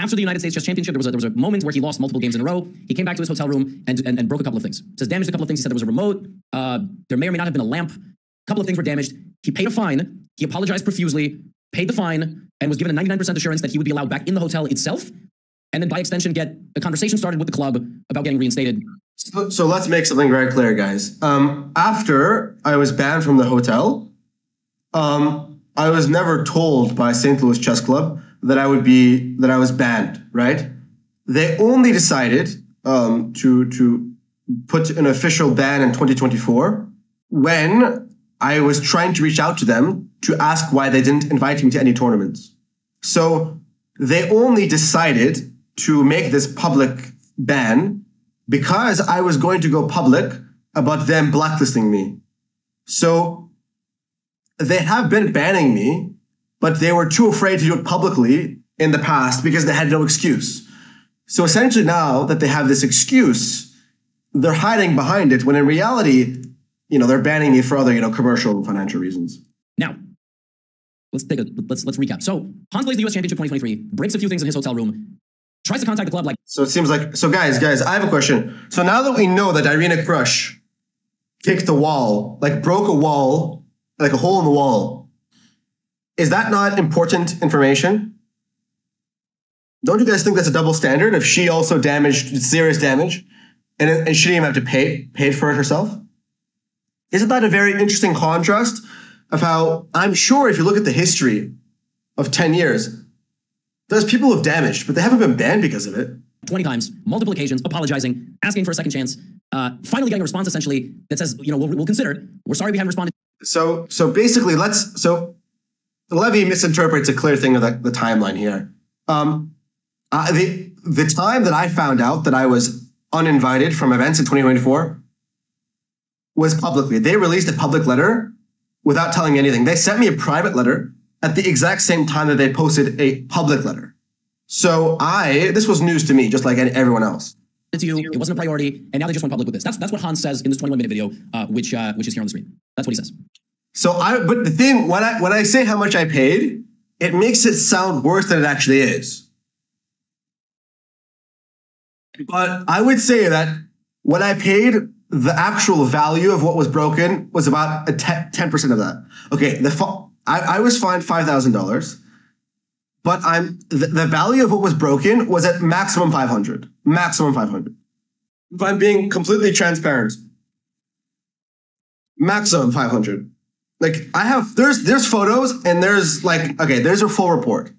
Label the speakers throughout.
Speaker 1: After the United States Chess Championship, there was, a, there was a moment where he lost multiple games in a row. He came back to his hotel room and, and, and broke a couple of things. Says damaged a couple of things. He said there was a remote. Uh, there may or may not have been a lamp. A couple of things were damaged. He paid a fine. He apologized profusely, paid the fine, and was given a 99% assurance that he would be allowed back in the hotel itself. And then by extension, get a conversation started with the club about getting reinstated.
Speaker 2: So, so let's make something very clear, guys. Um, after I was banned from the hotel, um, I was never told by St. Louis Chess Club that I would be that I was banned. Right? They only decided um, to to put an official ban in 2024 when I was trying to reach out to them to ask why they didn't invite me to any tournaments. So they only decided to make this public ban because I was going to go public about them blacklisting me. So they have been banning me, but they were too afraid to do it publicly in the past because they had no excuse. So essentially now that they have this excuse, they're hiding behind it when in reality, you know, they're banning me for other, you know, commercial and financial reasons.
Speaker 1: Now, let's take a let's let's recap. So Hans plays the US Championship 2023, breaks a few things in his hotel room, tries to contact the club like
Speaker 2: So it seems like so guys, guys, I have a question. So now that we know that Irina Krush kicked the wall, like broke a wall, like a hole in the wall, is that not important information? Don't you guys think that's a double standard if she also damaged serious damage and, and she didn't even have to pay paid for it herself? Isn't that a very interesting contrast of how I'm sure if you look at the history of 10 years, there's people who've damaged, but they haven't been banned because of it.
Speaker 1: 20 times, multiple occasions, apologizing, asking for a second chance, uh, finally getting a response essentially that says, you know, we'll, we'll consider. It. We're sorry we haven't responded.
Speaker 2: So, so basically, let's. So, Levy misinterprets a clear thing of the, the timeline here. Um, uh, the the time that I found out that I was uninvited from events in 2024 was publicly. They released a public letter without telling me anything. They sent me a private letter at the exact same time that they posted a public letter. So I, this was news to me, just like everyone else.
Speaker 1: To you, it wasn't a priority, and now they just went public with this. That's that's what Hans says in this 21 minute video, uh, which uh, which is here on the screen. That's what he says.
Speaker 2: So I, but the thing when I when I say how much I paid, it makes it sound worse than it actually is. But I would say that what I paid, the actual value of what was broken was about a ten percent of that. Okay, the I, I was fined five thousand dollars, but I'm the, the value of what was broken was at maximum five hundred. Maximum five hundred. If I'm being completely transparent, maximum five hundred. Like I have there's there's photos and there's like okay there's a full report.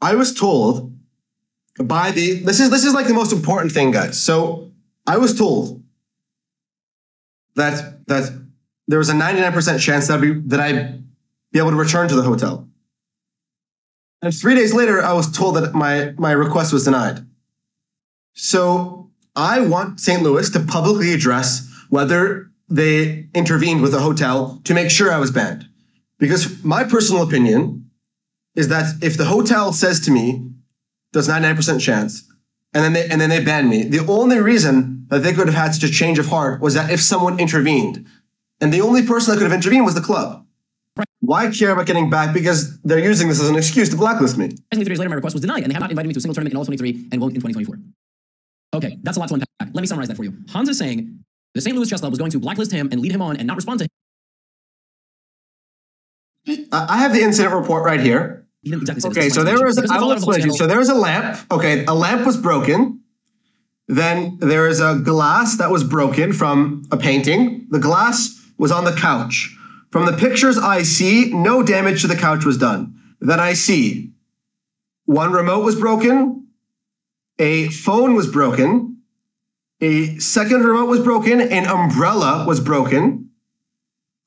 Speaker 2: I was told by the this is this is like the most important thing, guys. So I was told that that there was a 99% chance that I'd be that I'd be able to return to the hotel. And three days later, I was told that my, my request was denied. So I want St. Louis to publicly address whether they intervened with the hotel to make sure I was banned. Because my personal opinion is that if the hotel says to me, there's 99% chance, and then they and then they ban me, the only reason that they could have had such a change of heart was that if someone intervened. And the only person that could have intervened was the club. Why care about getting back? Because they're using this as an excuse to blacklist me.
Speaker 1: Three days later, my request was denied, and they have not invited me to a single tournament in all 23 and won't in 2024. Okay, that's a lot to unpack. Let me summarize that for you. Hans is saying the St. Louis Chess Club was going to blacklist him and lead him on and not respond to
Speaker 2: him. I have the incident report right here. Exactly okay, so there was. I will explain you. So there was a lamp. Okay, a lamp was broken. Then there is a glass that was broken from a painting. The glass was on the couch. From the pictures I see, no damage to the couch was done. Then I see one remote was broken, a phone was broken, a second remote was broken, an umbrella was broken,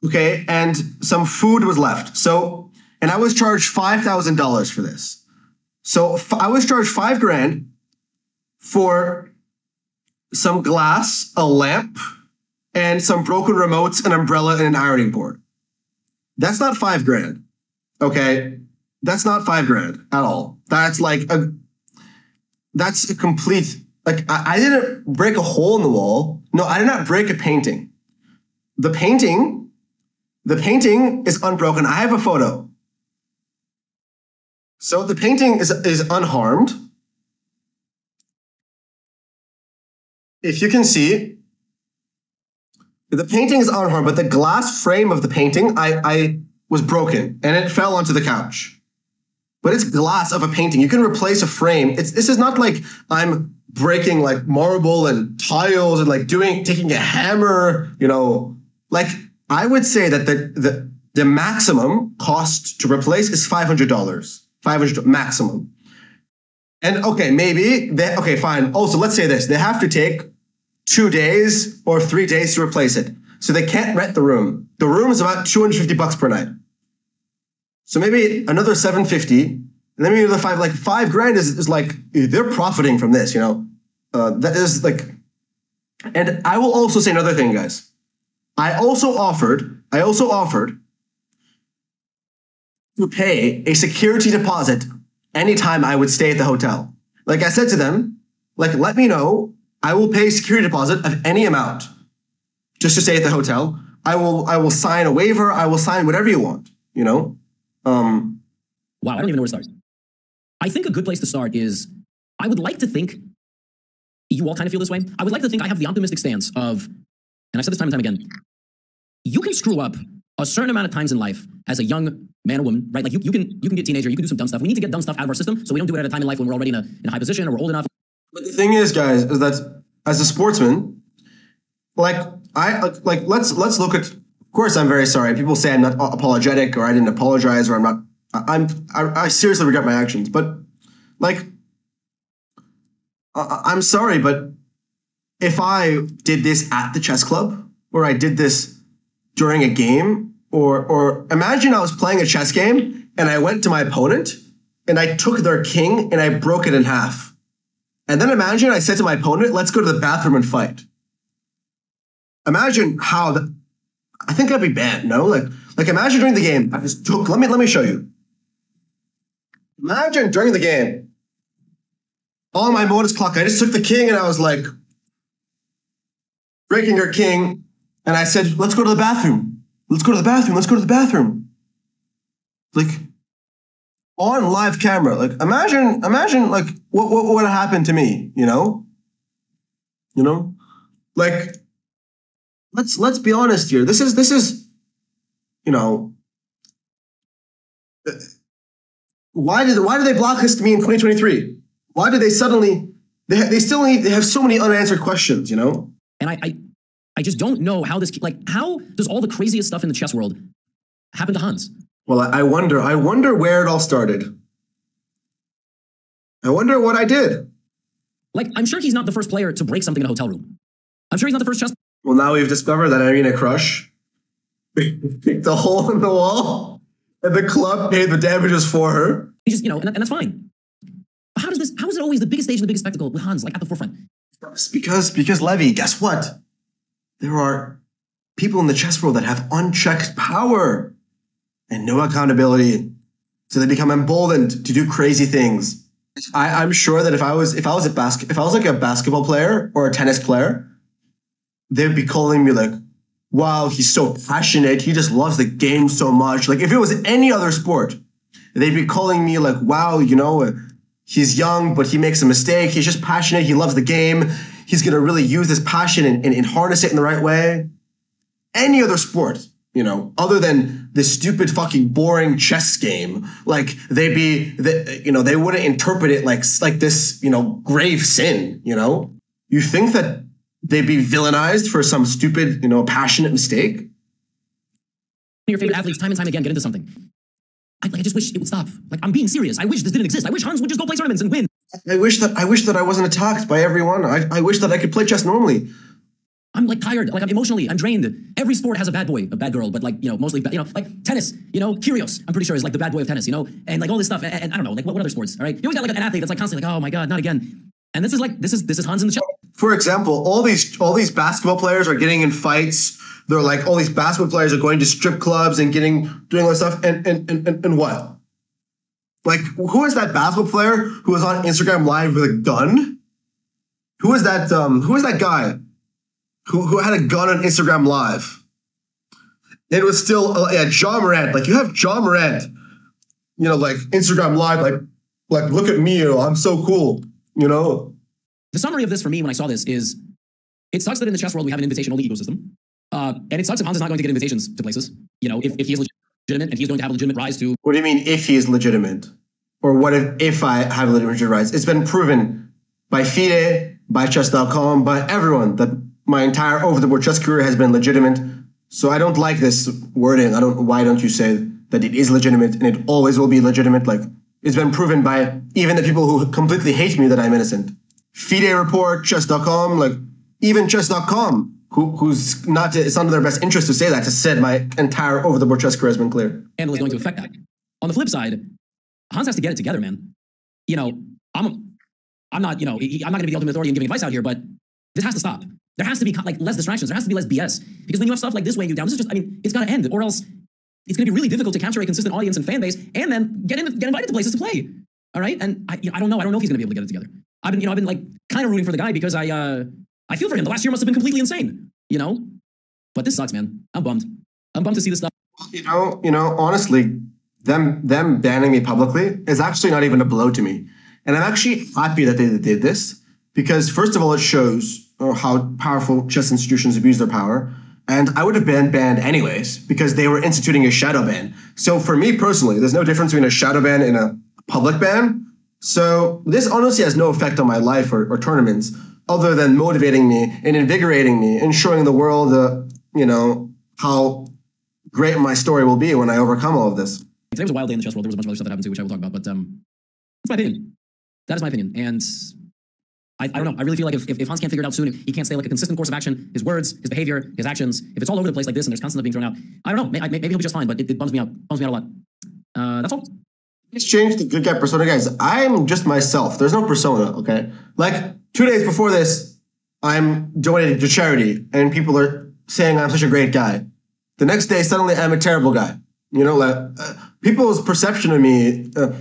Speaker 2: okay, and some food was left. So, and I was charged $5,000 for this. So I was charged five grand for some glass, a lamp, and some broken remotes, an umbrella, and an ironing board. That's not five grand. Okay. That's not five grand at all. That's like a, that's a complete, like I, I didn't break a hole in the wall. No, I did not break a painting. The painting, the painting is unbroken. I have a photo. So the painting is, is unharmed. If you can see, the painting is unharmed, but the glass frame of the painting I, I was broken and it fell onto the couch. But it's glass of a painting. You can replace a frame. It's, this is not like I'm breaking like marble and tiles and like doing taking a hammer, you know. Like I would say that the the the maximum cost to replace is five hundred dollars. Five hundred maximum. And okay, maybe they okay, fine. Also, let's say this: they have to take two days or three days to replace it. So they can't rent the room. The room is about 250 bucks per night. So maybe another 750, and then maybe the five, like five grand is, is like, they're profiting from this, you know? Uh, that is like, and I will also say another thing, guys. I also offered, I also offered to pay a security deposit anytime I would stay at the hotel. Like I said to them, like, let me know I will pay security deposit of any amount just to stay at the hotel. I will I will sign a waiver. I will sign whatever you want. You know. Um,
Speaker 1: wow, I don't even know where to start. I think a good place to start is I would like to think you all kind of feel this way. I would like to think I have the optimistic stance of, and I've said this time and time again, you can screw up a certain amount of times in life as a young man or woman, right? Like you, you can you can get teenager, you can do some dumb stuff. We need to get dumb stuff out of our system so we don't do it at a time in life when we're already in a, in a high position or we're old enough.
Speaker 2: But the thing is, guys, is that as a sportsman, like I like let's let's look at. Of course, I'm very sorry. People say I'm not apologetic or I didn't apologize or I'm not. I'm I, I seriously regret my actions, but like I, I'm sorry, but if I did this at the chess club or I did this during a game or or imagine I was playing a chess game and I went to my opponent and I took their king and I broke it in half. And then imagine I said to my opponent, let's go to the bathroom and fight. Imagine how the, I think I'd be banned, no? Like, like imagine during the game, I just took, let me, let me show you. Imagine during the game, on my modus clock, I just took the king and I was like, breaking your king. And I said, let's go to the bathroom. Let's go to the bathroom. Let's go to the bathroom. Like, on live camera. Like imagine, imagine like what what would have happened to me, you know? You know? Like let's let's be honest here. This is this is you know why did why did they blacklist me in 2023? Why did they suddenly they they still need they have so many unanswered questions, you know?
Speaker 1: And I I, I just don't know how this like how does all the craziest stuff in the chess world happen to Hans?
Speaker 2: Well, I wonder, I wonder where it all started. I wonder what I did.
Speaker 1: Like, I'm sure he's not the first player to break something in a hotel room. I'm sure he's not the first chess.
Speaker 2: Well, now we've discovered that Irina Krush picked a hole in the wall, and the club paid the damages for her.
Speaker 1: He just, you know, and, and that's fine. But how does this? How is it always the biggest stage and the biggest spectacle with Hans, like at the forefront?
Speaker 2: It's Because, because Levy, guess what? There are people in the chess world that have unchecked power and no accountability. So they become emboldened to do crazy things. I, am sure that if I was if I was a basket if I was like a basketball player or a tennis player, they'd be calling me like, wow, he's so passionate. He just loves the game so much. Like if it was any other sport, they'd be calling me like, wow, you know, uh, he's young, but he makes a mistake. He's just passionate. He loves the game. He's going to really use this passion and, and, and harness it in the right way. Any other sport, you know, other than this stupid fucking boring chess game. Like they'd be, the, you know, they wouldn't interpret it like like this, you know, grave sin. You know, you think that they'd be villainized for some stupid, you know, passionate mistake.
Speaker 1: Your favorite athletes, time and time again, get into something. I, like, I just wish it would stop. Like I'm being serious. I wish this didn't exist. I wish Hans would just go play tournaments and win.
Speaker 2: I wish that I wish that I wasn't attacked by everyone. I, I wish that I could play chess normally.
Speaker 1: I'm like tired, like I'm emotionally, I'm drained. Every sport has a bad boy, a bad girl, but like, you know, mostly, you know, like tennis, you know, Kyrgios, I'm pretty sure is like the bad boy of tennis, you know, and like all this stuff. And, and I don't know, like what, what other sports, all right? You always got like an athlete that's like constantly like, oh my God, not again. And this is like, this is, this is Hans in the chat.
Speaker 2: For example, all these, all these basketball players are getting in fights. They're like, all these basketball players are going to strip clubs and getting, doing all this stuff. And, and, and, and and what? Like, who is that basketball player who was on Instagram live with a gun? Who is that, um, who is that guy? who, who had a gun on Instagram Live. It was still uh, yeah, Ja Morant. Like you have Ja Morant, you know, like Instagram Live, like like look at me, I'm so cool. You know.
Speaker 1: The summary of this for me when I saw this is it sucks that in the chess world we have an invitation only ecosystem. Uh, and it sucks if Hans is not going to get invitations to places. You know, if, if he is legitimate and he's going to have a legitimate rise to.
Speaker 2: What do you mean if he is legitimate? Or what if, if I have a legitimate rise? It's been proven by FIDE, by chess.com, by everyone that my entire over the board chess career has been legitimate. So I don't like this wording. I don't. Why don't you say that it is legitimate and it always will be legitimate? Like it's been proven by even the people who completely hate me that I'm innocent. FIDE report, chess.com, like even chess.com, who, who's not, it's not in their best interest to say that, to said my entire over the board chess career has been clear.
Speaker 1: And is going to affect that. On the flip side, Hans has to get it together, man. You know, I'm, I'm not, you know, I'm not going to be the ultimate authority in giving advice out here, but this has to stop. There has to be like less distractions. There has to be less BS. Because when you have stuff like this weighing you down, this is just, I mean, it's got to end, or else it's going to be really difficult to capture a consistent audience and fan base, and then get in, get invited to places to play. All right, and I, you know, I don't know. I don't know if he's going to be able to get it together. I've been, you know, I've been like kind of rooting for the guy because I, uh, I feel for him. The last year must have been completely insane, you know. But this sucks, man. I'm bummed. I'm bummed to see this stuff.
Speaker 2: You know, you know, honestly, them them banning me publicly is actually not even a blow to me, and I'm actually happy that they did this because first of all, it shows uh, how powerful chess institutions abuse their power. And I would have been banned anyways because they were instituting a shadow ban. So for me personally, there's no difference between a shadow ban and a public ban. So this honestly has no effect on my life or, or tournaments other than motivating me and invigorating me and showing the world, uh, you know, how great my story will be when I overcome all of this.
Speaker 1: Today was a wild day in the chess world. There was a bunch of other stuff that happened too, which I will talk about. But um, that's my opinion. That is my opinion. And I, I, don't know. I really feel like if, if, Hans can't figure it out soon, he can't stay like a consistent course of action, his words, his behavior, his actions, if it's all over the place like this and there's constantly being thrown out, I don't know. Maybe, maybe he'll be just fine, but it, it, bums me out. Bums me out a lot. Uh, that's all.
Speaker 2: Let's change the good guy persona, guys. I'm just myself. There's no persona, okay? Like two days before this, I'm donating to charity, and people are saying I'm such a great guy. The next day, suddenly I'm a terrible guy. You know, like uh, people's perception of me uh,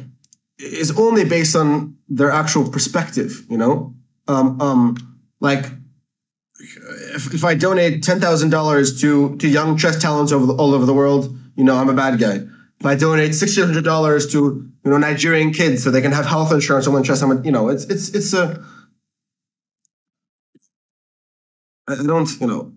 Speaker 2: is only based on their actual perspective. You know, um, um, like if, if I donate ten thousand dollars to to young chess talents over the, all over the world, you know, I'm a bad guy. If I donate six hundred dollars to you know Nigerian kids so they can have health insurance I'm a, you know, it's it's it's a I don't you know